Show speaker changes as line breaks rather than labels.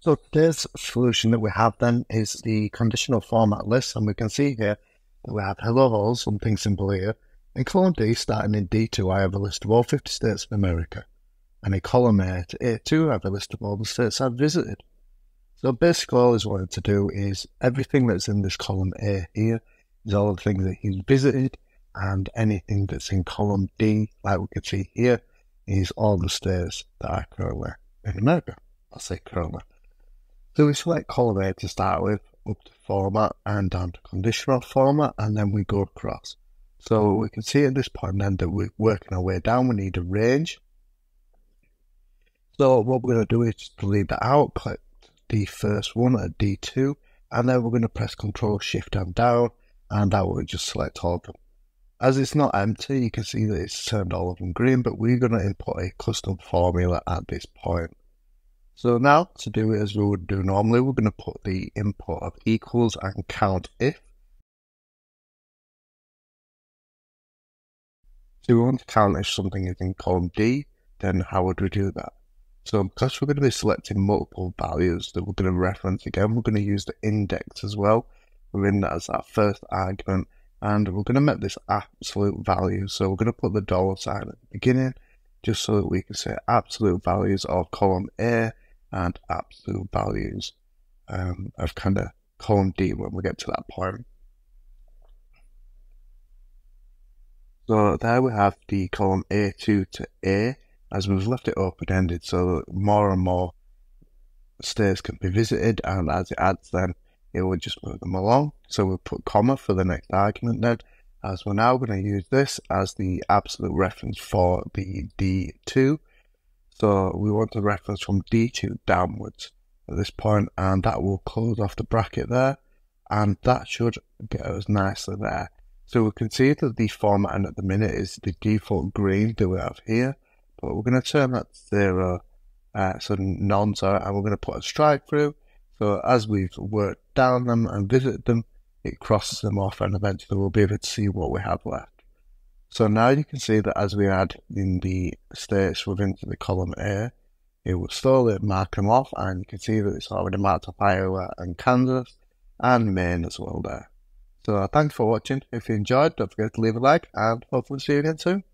So today's solution that we have then is the conditional format list, and we can see here that we have hello all, something simple here. In column D, starting in D2, I have a list of all 50 states of America, and in column A to A2, I have a list of all the states I've visited. So basically all he's wanted to do is everything that's in this column A here is all the things that he's visited, and anything that's in column D, like we can see here, is all the states that are currently in America. I'll say currently. So we select column A to start with, up to format and down to conditional format, and then we go across. So we can see at this point then that we're working our way down, we need a range. So what we're going to do is delete that out, click the first one at D2, and then we're going to press Control Shift and down, and that will just select all of them. As it's not empty, you can see that it's turned all of them green, but we're going to input a custom formula at this point. So now to do it as we would do normally, we're going to put the input of equals and count if. So we want to count if something is in column D, then how would we do that? So because we're going to be selecting multiple values that we're going to reference again, we're going to use the index as well within that as our first argument. And we're going to make this absolute value. So we're going to put the dollar sign at the beginning just so that we can say absolute values of column A and absolute values um, of kind of column D when we get to that point. So there we have the column A2 to A as we've left it open-ended so more and more stairs can be visited and as it adds then it will just move them along. So we'll put comma for the next argument then as we're now going to use this as the absolute reference for the D2 so we want the reference from D2 downwards at this point, and that will close off the bracket there, and that should get us nicely there. So we can see that the formatting at the minute is the default green that we have here, but we're going to turn that to zero, uh, so none, sorry, and we're going to put a strike through. So as we've worked down them and visited them, it crosses them off, and eventually we'll be able to see what we have left. So now you can see that as we add in the states within the column A, it will slowly mark them off and you can see that it's already marked up Iowa and Kansas and Maine as well there. So thanks for watching. If you enjoyed, don't forget to leave a like and hopefully see you again soon.